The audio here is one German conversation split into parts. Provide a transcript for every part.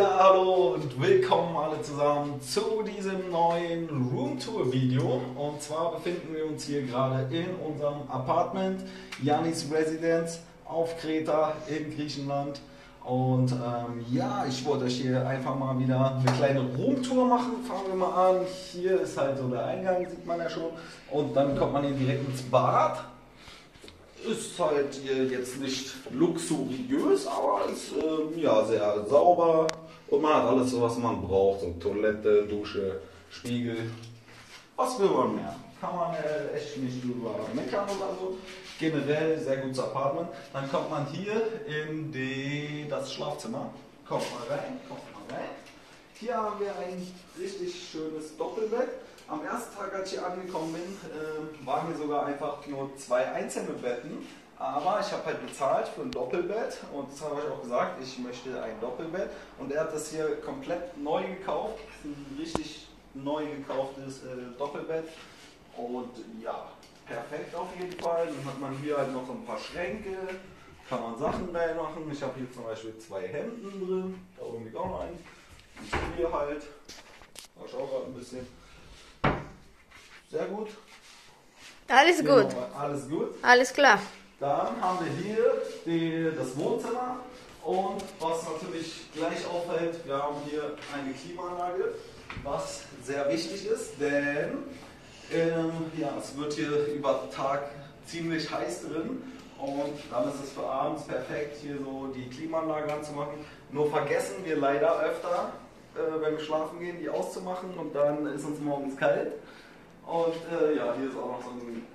Ja, hallo und willkommen alle zusammen zu diesem neuen Roomtour-Video. Und zwar befinden wir uns hier gerade in unserem Apartment, Janis Residence auf Kreta in Griechenland. Und ähm, ja, ich wollte euch hier einfach mal wieder eine kleine Roomtour machen. Fangen wir mal an. Hier ist halt so der Eingang, sieht man ja schon. Und dann kommt man hier direkt ins Bad ist halt jetzt nicht luxuriös, aber ist äh, ja, sehr sauber und man hat alles was man braucht. So Toilette, Dusche, Spiegel. Was will man mehr? Kann man äh, echt nicht drüber meckern oder so. Generell sehr gutes Apartment. Dann kommt man hier in die, das Schlafzimmer. Kommt mal rein, kommt mal rein. Hier haben wir ein richtig schönes Doppelbett. Am ersten Tag, als ich hier angekommen bin, äh, waren hier sogar einfach nur zwei einzelne Betten. Aber ich habe halt bezahlt für ein Doppelbett und das habe ich auch gesagt, ich möchte ein Doppelbett. Und er hat das hier komplett neu gekauft. Das ist ein richtig neu gekauftes äh, Doppelbett. Und ja, perfekt auf jeden Fall. Dann hat man hier halt noch so ein paar Schränke, kann man Sachen reinmachen. Ich habe hier zum Beispiel zwei Hemden drin, da oben liegt auch noch eins. Und hier halt, da schau gerade ein bisschen. Sehr gut. Alles gut. Alles gut. Alles klar. Dann haben wir hier die, das Wohnzimmer und was natürlich gleich auffällt, wir haben hier eine Klimaanlage, was sehr wichtig ist, denn ähm, ja, es wird hier über Tag ziemlich heiß drin und dann ist es für abends perfekt, hier so die Klimaanlage anzumachen. Nur vergessen wir leider öfter, äh, wenn wir schlafen gehen, die auszumachen und dann ist uns morgens kalt. Und äh, ja, hier ist auch noch so ein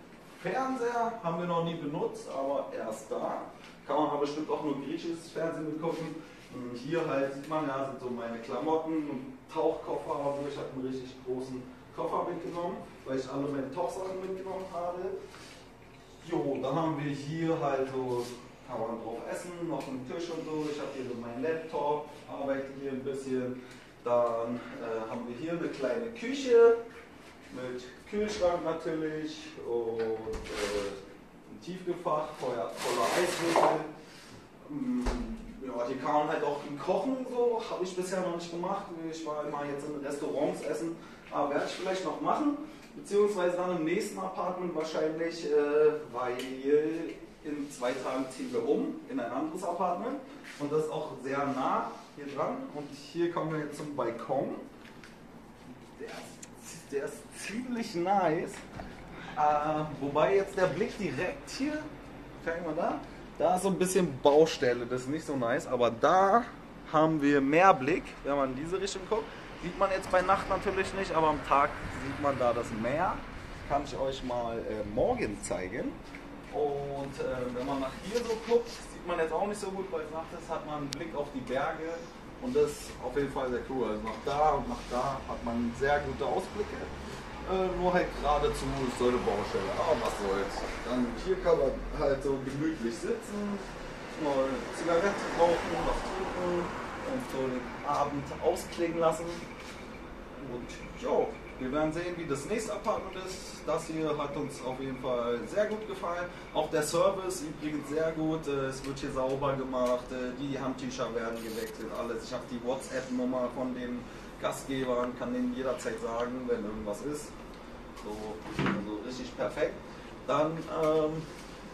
Fernseher, haben wir noch nie benutzt, aber erst da. Kann man aber bestimmt auch nur griechisches Fernsehen mit gucken. Und hier halt sieht man ja, sind so meine Klamotten Tauchkoffer. Also ich habe einen richtig großen Koffer mitgenommen, weil ich alle meine Tauchsachen mitgenommen habe. Jo, dann haben wir hier halt so, kann man drauf essen, noch einen Tisch und so. Ich habe hier so meinen Laptop, arbeite hier ein bisschen. Dann äh, haben wir hier eine kleine Küche mit Kühlschrank natürlich und äh, ein Tiefgefach voller, voller Eiswürfel. Mm, Ja, die kann man halt auch kochen, so habe ich bisher noch nicht gemacht. Ich war immer jetzt in Restaurants essen, aber werde ich vielleicht noch machen. Beziehungsweise dann im nächsten Apartment wahrscheinlich, äh, weil in zwei Tagen ziehen wir um in ein anderes Apartment. Und das ist auch sehr nah hier dran. Und hier kommen wir jetzt zum Balkon. Der ist, der ist ziemlich nice. Äh, wobei jetzt der Blick direkt hier, guck mal da, da ist so ein bisschen Baustelle, das ist nicht so nice, aber da haben wir mehr Blick, wenn man in diese Richtung guckt. Sieht man jetzt bei Nacht natürlich nicht, aber am Tag sieht man da das Meer. Kann ich euch mal äh, morgen zeigen. Und äh, wenn man nach hier so guckt, sieht man jetzt auch nicht so gut, weil es Nacht ist, hat man einen Blick auf die Berge und das ist auf jeden Fall sehr cool. Also nach da und nach da hat man sehr gute Ausblicke. Äh, nur halt geradezu ist so eine Baustelle. Aber was soll's. Dann hier kann man halt so gemütlich sitzen, mal Zigarette rauchen, was trinken und so den Abend ausklingen lassen. Und ja, wir werden sehen, wie das nächste Apartment ist. Das hier hat uns auf jeden Fall sehr gut gefallen. Auch der Service übrigens sehr gut. Äh, Es wird hier sauber gemacht. äh, Die Handtücher werden gewechselt, alles. Ich habe die WhatsApp-Nummer von den Gastgebern, kann denen jederzeit sagen, wenn irgendwas ist. So, also richtig perfekt. Dann ähm,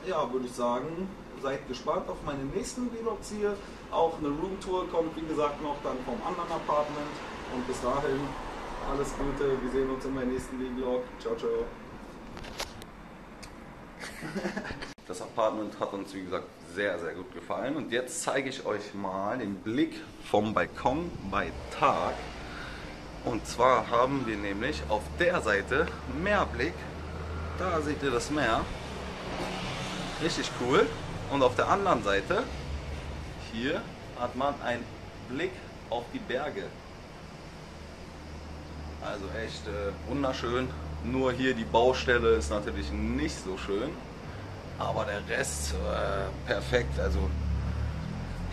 ja, würde ich sagen, seid gespannt auf meine nächsten Vlogs hier. Auch eine Roomtour kommt, wie gesagt, noch dann vom anderen Apartment. Und bis dahin alles Gute. Wir sehen uns in meinem nächsten Vlog. Ciao, ciao. Das Apartment hat uns, wie gesagt, sehr, sehr gut gefallen. Und jetzt zeige ich euch mal den Blick vom Balkon bei Tag. Und zwar haben wir nämlich auf der Seite Meerblick. Da seht ihr das Meer. Richtig cool. Und auf der anderen Seite, hier, hat man einen Blick auf die Berge. Also echt äh, wunderschön. Nur hier die Baustelle ist natürlich nicht so schön. Aber der Rest äh, perfekt. Also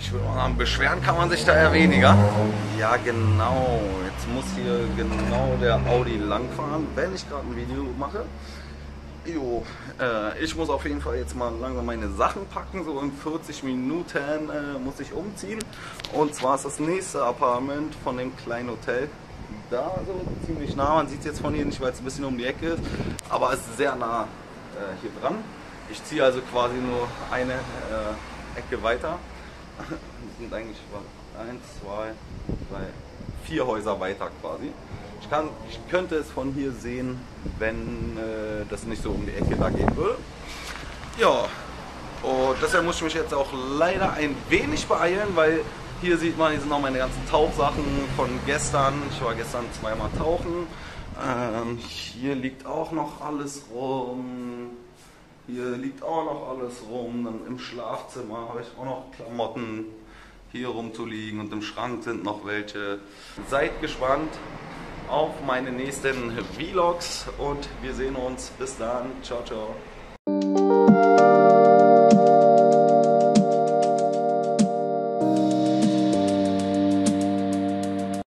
ich würde mal sagen, beschweren kann man sich da ja weniger. Ja genau. Jetzt muss hier genau der Audi langfahren, wenn ich gerade ein Video mache. Jo, äh, ich muss auf jeden Fall jetzt mal langsam meine Sachen packen. So in 40 Minuten äh, muss ich umziehen. Und zwar ist das nächste Apartment von dem kleinen Hotel da so ziemlich nah. Man sieht es jetzt von hier nicht, weil es ein bisschen um die Ecke ist, aber es ist sehr nah äh, hier dran. Ich ziehe also quasi nur eine äh, Ecke weiter. Das sind eigentlich eins, zwei, drei, vier Häuser weiter quasi. Ich, kann, ich könnte es von hier sehen, wenn äh, das nicht so um die Ecke da gehen würde. Ja, und deshalb muss ich mich jetzt auch leider ein wenig beeilen, weil hier sieht man, hier sind noch meine ganzen Tauchsachen von gestern. Ich war gestern zweimal tauchen. Ähm, hier liegt auch noch alles rum. Hier liegt auch noch alles rum. Dann im Schlafzimmer habe ich auch noch Klamotten hier rumzuliegen und im Schrank sind noch welche. Seid gespannt auf meine nächsten Vlogs und wir sehen uns. Bis dann. Ciao, ciao.